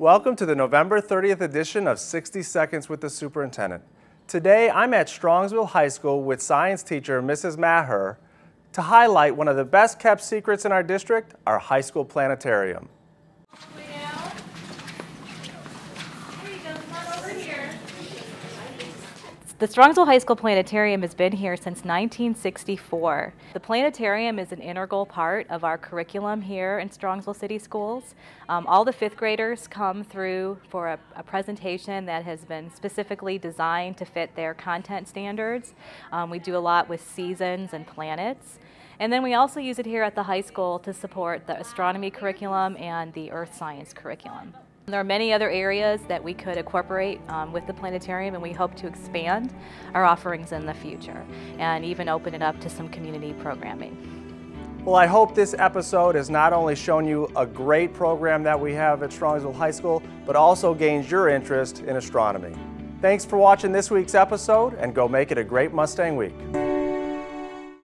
Welcome to the November 30th edition of 60 Seconds with the Superintendent. Today I'm at Strongsville High School with science teacher Mrs. Maher to highlight one of the best kept secrets in our district, our high school planetarium. The Strongsville High School Planetarium has been here since 1964. The planetarium is an integral part of our curriculum here in Strongsville City Schools. Um, all the fifth graders come through for a, a, presentation that has been specifically designed to fit their content standards. Um, we do a lot with seasons and planets. And then we also use it here at the high school to support the astronomy curriculum and the earth science curriculum. There are many other areas that we could incorporate um, with the planetarium and we hope to expand our offerings in the future and even open it up to some community programming. Well, I hope this episode has not only shown you a great program that we have at Strongsville High School, but also gained your interest in astronomy. Thanks for watching this week's episode and go make it a great Mustang week.